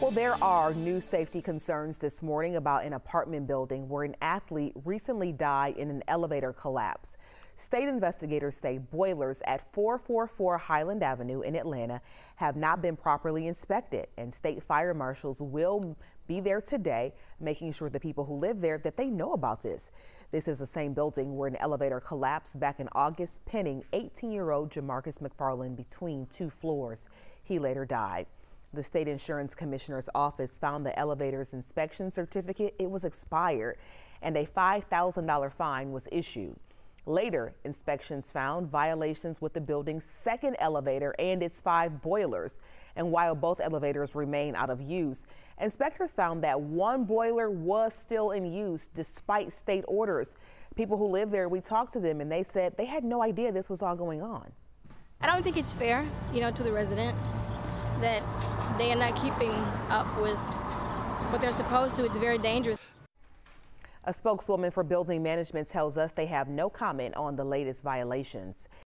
Well, there are new safety concerns this morning about an apartment building where an athlete recently died in an elevator collapse. State investigators say boilers at 444 Highland Avenue in Atlanta have not been properly inspected, and state fire marshals will be there today, making sure the people who live there that they know about this. This is the same building where an elevator collapsed back in August, pinning 18-year-old Jamarcus McFarland between two floors. He later died. The state insurance commissioner's office found the elevator's inspection certificate. It was expired and a $5,000 fine was issued. Later, inspections found violations with the building's second elevator and its five boilers. And while both elevators remain out of use, inspectors found that one boiler was still in use despite state orders. People who live there, we talked to them and they said they had no idea this was all going on. I don't think it's fair, you know, to the residents that they are not keeping up with what they're supposed to. It's very dangerous. A spokeswoman for building management tells us they have no comment on the latest violations.